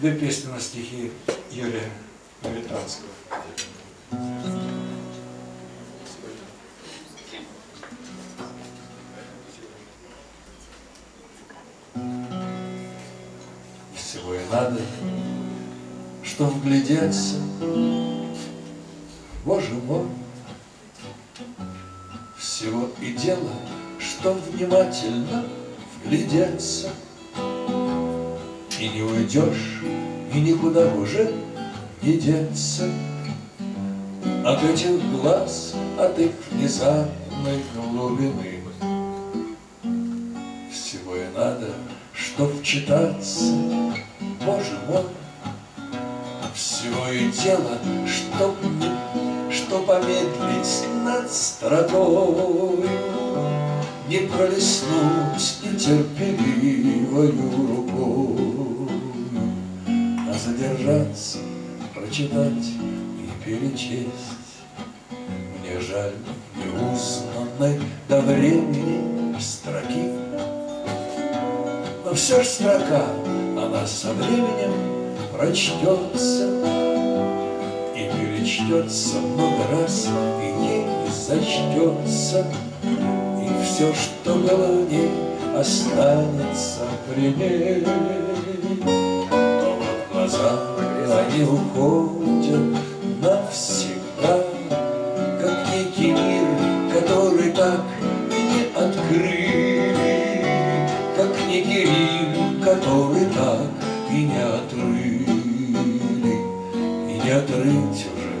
две песни на стихи Юрия Левитанского. Всего и надо, что вглядеться, Боже мой, всего и дело, что внимательно вглядеться, И не уйдешь, и никуда уже не деться. От этих глаз, от их внезапной глубины. Всего и надо, чтоб вчитаться, Боже мой, всего и дело, чтоб, что помедлить над строкой, Не пролистнуть нетерпеливою рукой, А задержаться, прочитать и перечесть. Мне жаль неузнанной до времени строки, Но все ж строка, она со временем прочтется И перечтется много раз, и ей зачтется, все, что в ней, останется при ней. Но вот глаза, они уходят навсегда, Как некий мир, который так и не открыли, Как некий Рим, который так и не отрыли, И не отрыть уже,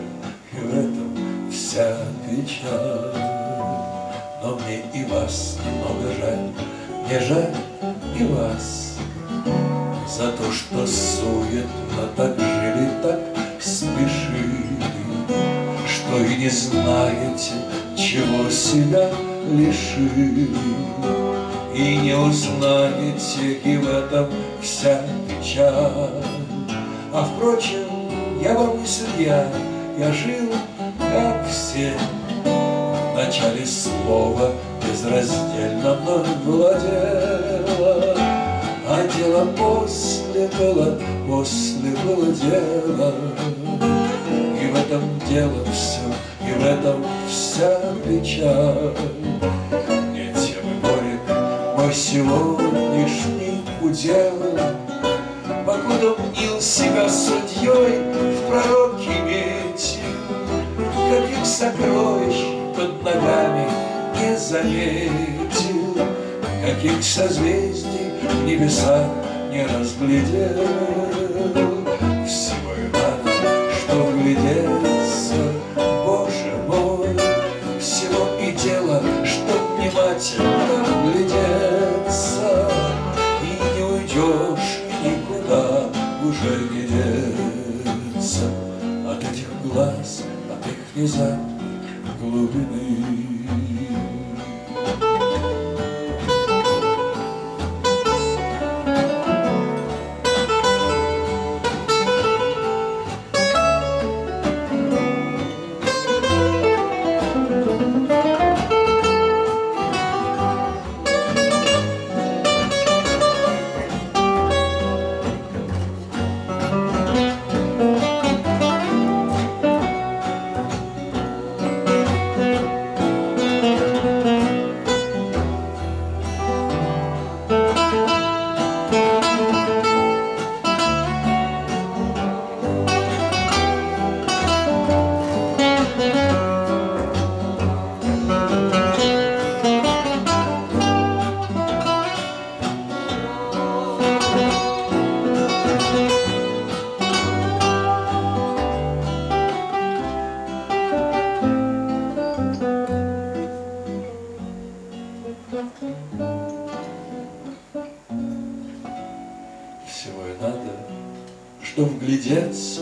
и в этом вся печаль. Но мне и вас немного жаль, мне жаль и вас, За то, что суетно так жили, так спешили, Что и не знаете, чего себя лишили. И не узнаете, и в этом вся печаль. А впрочем, я вам не судья, я жил, как все. Начале слова безраздельно мной владело, А дело после было, после было дело. И в этом дело все, и в этом вся печаль. Мне темы горек мой сегодняшний удел, Покуда мнил себя судьей в пророке метил, Каких сокровищ заметил, Каких созвездий в небесах не разглядел. Всего и надо, что вглядеться, Боже мой, Всего и дело, что внимательно вглядеться, И не уйдешь никуда уже не деться От этих глаз, от их внезапной глубины. Вглядеться,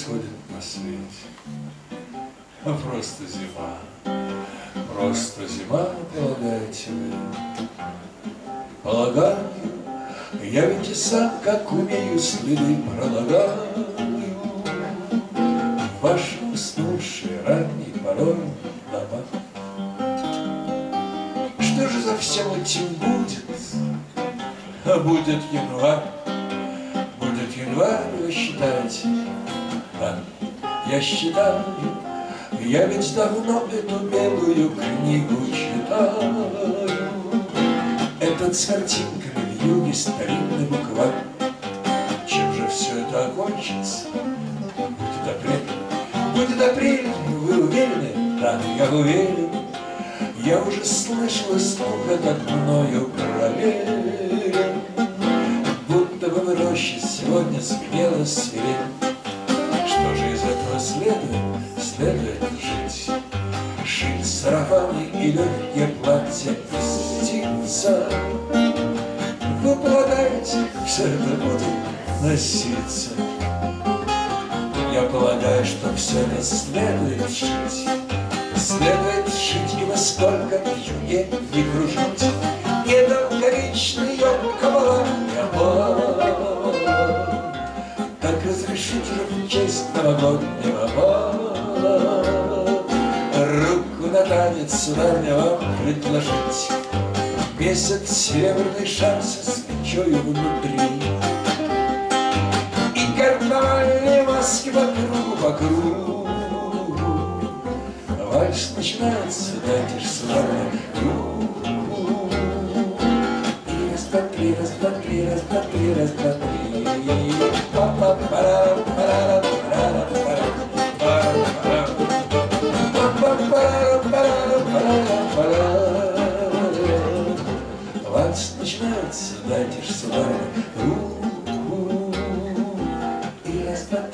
происходит на свете. А просто зима, просто зима, полагаете вы. Полагаю, я ведь и сам, как умею, следы пролагаю ваши уснувшие ранней порой дома. Что же за всем этим будет? А будет январь, будет январь, вы считаете? Да, я считаю, я ведь давно эту белую книгу читаю. Этот с картинками в юге старинный букварь. Чем же все это окончится? Будет апрель, будет апрель, вы уверены? Да, я уверен. Я уже слышал слух этот мною проверен. Будто бы в роще сегодня спела свирель. Следует жить. Шить сарафаны и легкие платья из птица. Вы полагаете, все это будет носиться? Я полагаю, что все это следует жить. Следует жить и во сколько в юге не кружить. Недолговечный кабала Так разрешить же в честь новогоднего бала Руку на танец сударня вам предложить. Месяц серебряный шар со свечою внутри. И карнавальные маски вокруг, вокруг. Вальс начинается, дайте ж сударня раз, два, три, раз, два, три, раз, два, три, три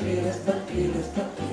papires, papires, papires.